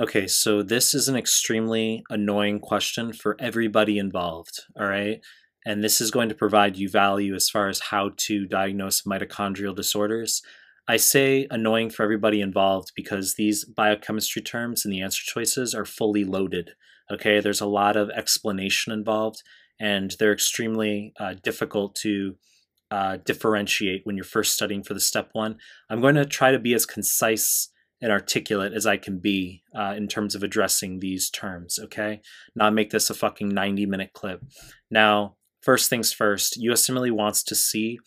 Okay, so this is an extremely annoying question for everybody involved, all right? And this is going to provide you value as far as how to diagnose mitochondrial disorders. I say annoying for everybody involved because these biochemistry terms and the answer choices are fully loaded. Okay, there's a lot of explanation involved, and they're extremely uh, difficult to uh, differentiate when you're first studying for the step one. I'm going to try to be as concise and articulate as I can be uh, in terms of addressing these terms, okay? Not make this a fucking 90 minute clip. Now, first things first, USMLE wants to see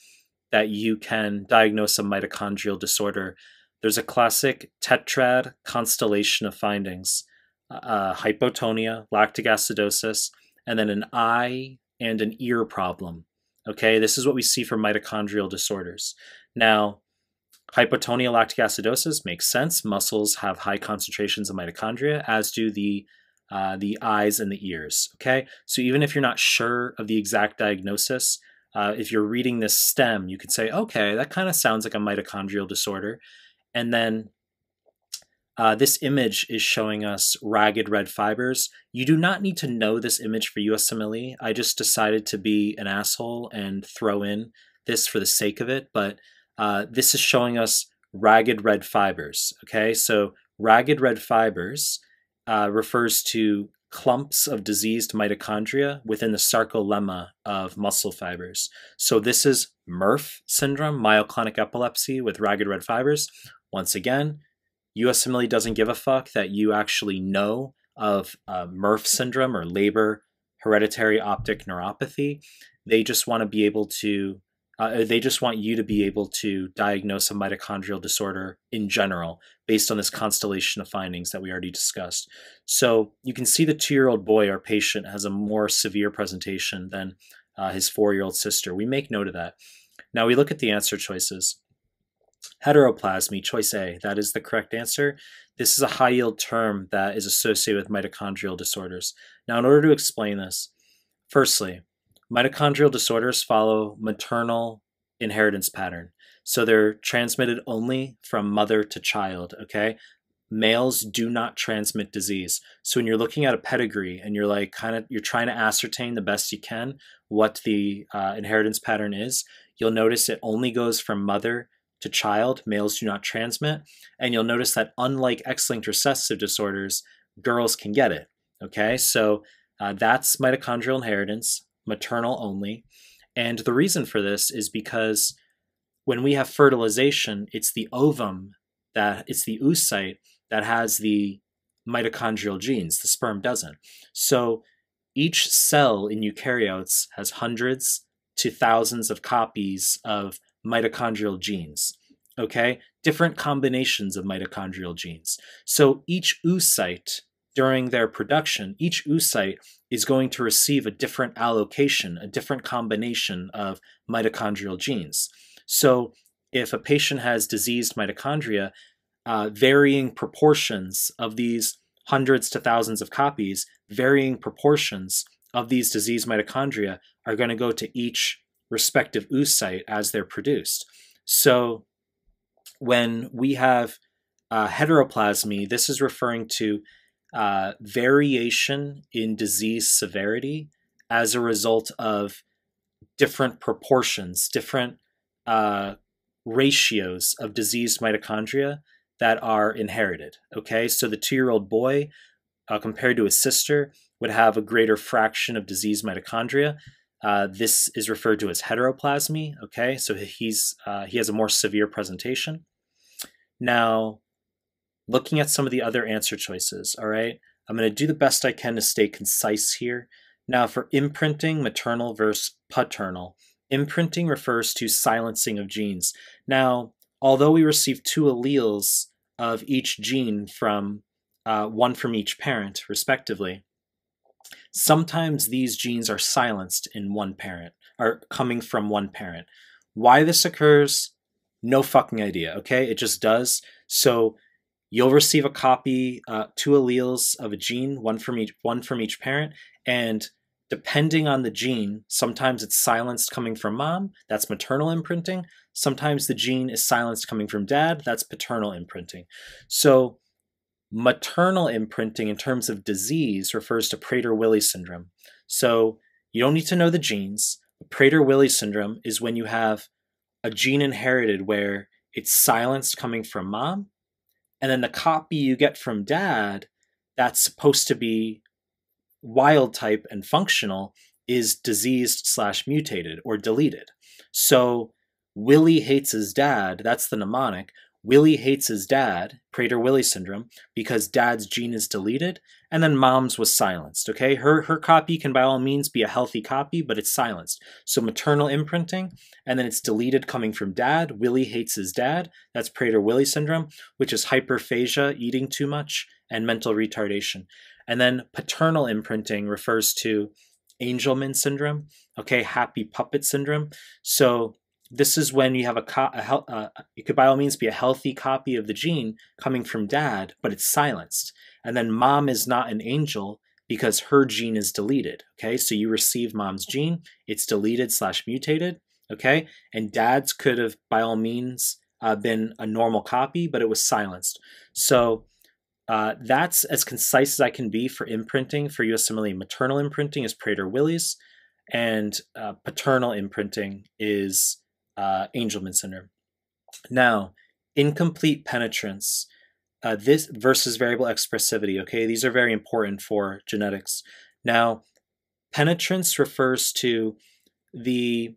that you can diagnose a mitochondrial disorder. There's a classic tetrad constellation of findings uh, hypotonia, lactic acidosis, and then an eye and an ear problem. Okay, this is what we see for mitochondrial disorders. Now, Hypotonia lactic acidosis makes sense. Muscles have high concentrations of mitochondria, as do the uh, the eyes and the ears. Okay, so even if you're not sure of the exact diagnosis, uh, if you're reading this stem, you could say, okay, that kind of sounds like a mitochondrial disorder. And then uh, this image is showing us ragged red fibers. You do not need to know this image for USMLE. I just decided to be an asshole and throw in this for the sake of it, but uh, this is showing us ragged red fibers. Okay, so ragged red fibers uh, refers to clumps of diseased mitochondria within the sarcolemma of muscle fibers. So this is MERRF syndrome, myoclonic epilepsy with ragged red fibers. Once again, USMLE doesn't give a fuck that you actually know of uh, MERRF syndrome or Leber hereditary optic neuropathy. They just want to be able to uh, they just want you to be able to diagnose a mitochondrial disorder in general based on this constellation of findings that we already discussed. So you can see the two year old boy, our patient, has a more severe presentation than uh, his four year old sister. We make note of that. Now we look at the answer choices. Heteroplasmy, choice A, that is the correct answer. This is a high yield term that is associated with mitochondrial disorders. Now, in order to explain this, firstly, Mitochondrial disorders follow maternal inheritance pattern. So they're transmitted only from mother to child, okay? Males do not transmit disease. So when you're looking at a pedigree and you're like kind of you're trying to ascertain the best you can what the uh, inheritance pattern is, you'll notice it only goes from mother to child. Males do not transmit, and you'll notice that unlike X-linked recessive disorders, girls can get it. Okay, so uh, that's mitochondrial inheritance maternal only. And the reason for this is because when we have fertilization, it's the ovum that it's the oocyte that has the mitochondrial genes. The sperm doesn't. So each cell in eukaryotes has hundreds to thousands of copies of mitochondrial genes. Okay, different combinations of mitochondrial genes. So each oocyte during their production, each oocyte is going to receive a different allocation, a different combination of mitochondrial genes. So, if a patient has diseased mitochondria, uh, varying proportions of these hundreds to thousands of copies, varying proportions of these diseased mitochondria are going to go to each respective oocyte as they're produced. So, when we have uh, heteroplasmy, this is referring to uh, variation in disease severity as a result of different proportions, different uh, ratios of diseased mitochondria that are inherited. Okay, so the two year old boy, uh, compared to his sister, would have a greater fraction of diseased mitochondria. Uh, this is referred to as heteroplasmy. Okay, so he's uh, he has a more severe presentation. Now, looking at some of the other answer choices, all right? I'm going to do the best I can to stay concise here. Now, for imprinting, maternal versus paternal, imprinting refers to silencing of genes. Now, although we receive two alleles of each gene from uh, one from each parent, respectively, sometimes these genes are silenced in one parent, are coming from one parent. Why this occurs, no fucking idea, okay? It just does. So you'll receive a copy, uh, two alleles of a gene, one from each one from each parent, and depending on the gene, sometimes it's silenced coming from mom, that's maternal imprinting. Sometimes the gene is silenced coming from dad, that's paternal imprinting. So Maternal imprinting, in terms of disease, refers to Prader Willi syndrome. So you don't need to know the genes. Prader Willi syndrome is when you have a gene inherited where it's silenced coming from mom, and then the copy you get from dad that's supposed to be wild type and functional is diseased slash mutated or deleted. So Willie hates his dad, that's the mnemonic. Willie hates his dad, Prader Willi syndrome, because dad's gene is deleted, and then mom's was silenced. Okay, her her copy can by all means be a healthy copy, but it's silenced. So maternal imprinting, and then it's deleted coming from dad. Willie hates his dad. That's Prader Willi syndrome, which is hyperphagia, eating too much, and mental retardation. And then paternal imprinting refers to Angelman syndrome. Okay, happy puppet syndrome. So this is when you have a, co- a uh, it could by all means be a healthy copy of the gene coming from dad, but it's silenced. And then mom is not an angel because her gene is deleted. Okay, so you receive mom's gene, it's deleted slash mutated. Okay, and dad's could have by all means uh, been a normal copy, but it was silenced. So uh, that's as concise as I can be for imprinting for USMLE. Maternal imprinting is Prader-Willis, and uh, paternal imprinting is uh, Angelman syndrome. Now, incomplete penetrance, uh, this versus variable expressivity. Okay, these are very important for genetics. Now, penetrance refers to the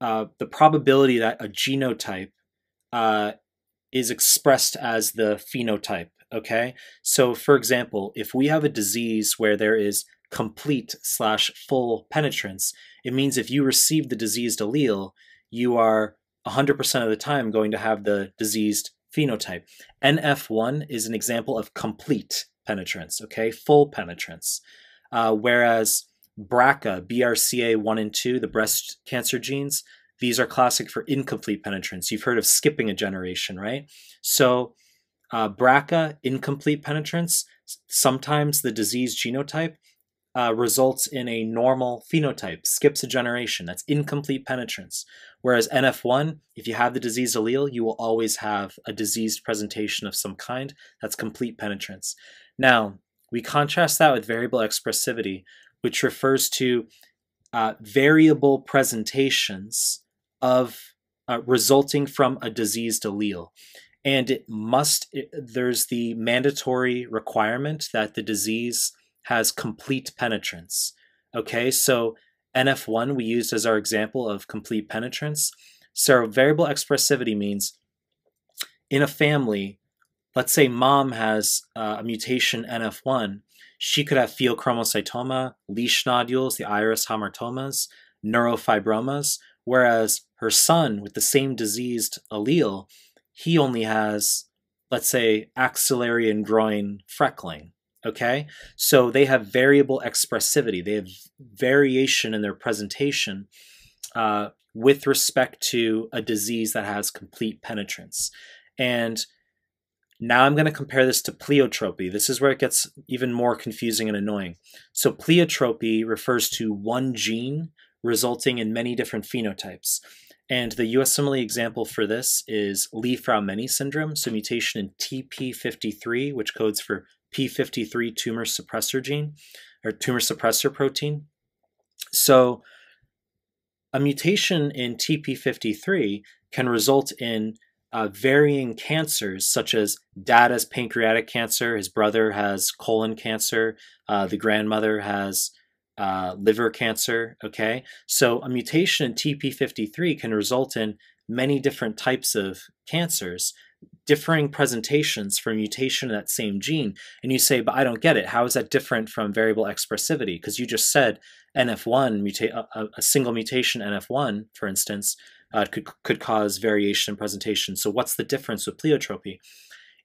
uh, the probability that a genotype uh, is expressed as the phenotype. Okay, so for example, if we have a disease where there is complete slash full penetrance, it means if you receive the diseased allele, you are 100% of the time going to have the diseased phenotype. NF1 is an example of complete penetrance, okay, full penetrance. Uh, whereas BRCA, BRCA1 and 2, the breast cancer genes, these are classic for incomplete penetrance. You've heard of skipping a generation, right? So, uh, BRCA, incomplete penetrance, sometimes the disease genotype uh, results in a normal phenotype, skips a generation. That's incomplete penetrance. Whereas NF1, if you have the diseased allele, you will always have a diseased presentation of some kind. That's complete penetrance. Now, we contrast that with variable expressivity, which refers to uh, variable presentations of uh, resulting from a diseased allele. And it must, it, there's the mandatory requirement that the disease has complete penetrance. Okay, so NF1 we used as our example of complete penetrance. So variable expressivity means in a family, let's say mom has uh, a mutation NF1, she could have pheochromocytoma, Lisch nodules, the iris hamartomas, neurofibromas, whereas her son with the same diseased allele, he only has, let's say, axillary and groin freckling. Okay, so they have variable expressivity. They have variation in their presentation uh, with respect to a disease that has complete penetrance. And now I'm going to compare this to pleiotropy. This is where it gets even more confusing and annoying. So pleiotropy refers to one gene resulting in many different phenotypes. And the USMLE example for this is Li-Fraumeni syndrome, so mutation in TP53, which codes for P53 tumor suppressor gene or tumor suppressor protein. So, a mutation in TP53 can result in uh, varying cancers, such as dad has pancreatic cancer, his brother has colon cancer, uh, the grandmother has uh, liver cancer. Okay, so a mutation in TP53 can result in many different types of cancers differing presentations for mutation in that same gene. And you say, but I don't get it. How is that different from variable expressivity? Because you just said NF1, muta- a, a, single mutation NF1, for instance, uh, could, could cause variation in presentation. So what's the difference with pleiotropy?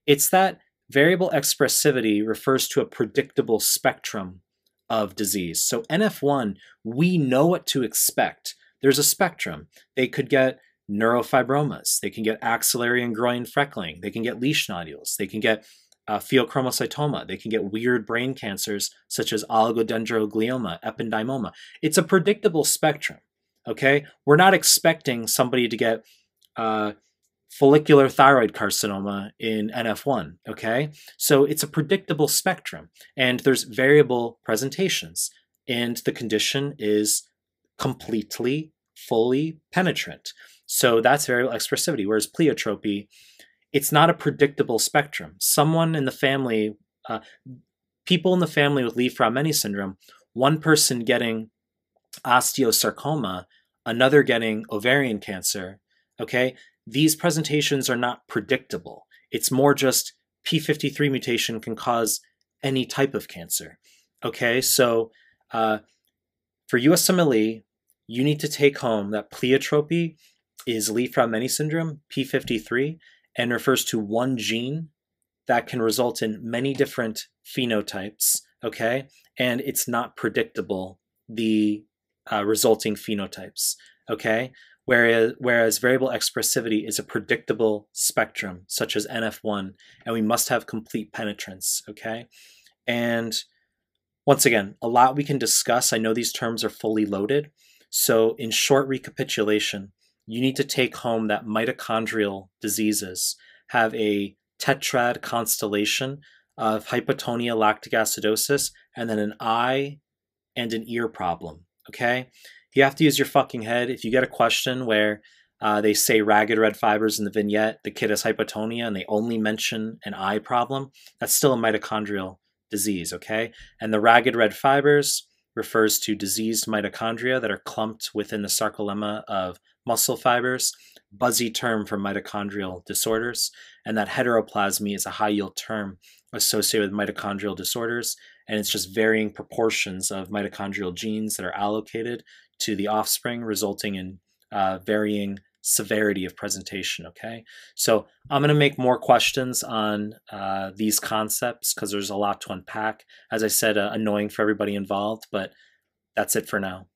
It's that variable expressivity refers to a predictable spectrum of disease. So NF1, we know what to expect. There's a spectrum. They could get neurofibromas. They can get axillary and groin freckling. They can get Lisch nodules. They can get uh, pheochromocytoma. They can get weird brain cancers such as oligodendroglioma, ependymoma. It's a predictable spectrum. Okay, we're not expecting somebody to get uh, follicular thyroid carcinoma in NF1. Okay, so it's a predictable spectrum, and there's variable presentations, and the condition is completely, fully penetrant. So that's variable expressivity. Whereas pleiotropy, it's not a predictable spectrum. Someone in the family, uh, people in the family with Li-Fraumeni syndrome, one person getting osteosarcoma, another getting ovarian cancer, okay, these presentations are not predictable. It's more just P53 mutation can cause any type of cancer. Okay, so uh, for USMLE, you need to take home that pleiotropy is Li-Fraumeni syndrome, P53, and refers to one gene that can result in many different phenotypes, okay? And it's not predictable, the uh, resulting phenotypes, okay? Whereas, whereas variable expressivity is a predictable spectrum, such as NF1, and we must have complete penetrance, okay? And once again, a lot we can discuss. I know these terms are fully loaded. So, in short recapitulation, you need to take home that mitochondrial diseases have a tetrad constellation of hypotonia, lactic acidosis, and then an eye and an ear problem. Okay? You have to use your fucking head. If you get a question where uh, they say ragged red fibers in the vignette, the kid has hypotonia, and they only mention an eye problem, that's still a mitochondrial disease, okay? And the ragged red fibers refers to diseased mitochondria that are clumped within the sarcolemma of muscle fibers, buzzy term for mitochondrial disorders, and that heteroplasmy is a high yield term associated with mitochondrial disorders, and it's just varying proportions of mitochondrial genes that are allocated to the offspring, resulting in uh, varying severity of presentation. Okay, so I'm going to make more questions on uh, these concepts because there's a lot to unpack. As I said, uh, annoying for everybody involved, but that's it for now.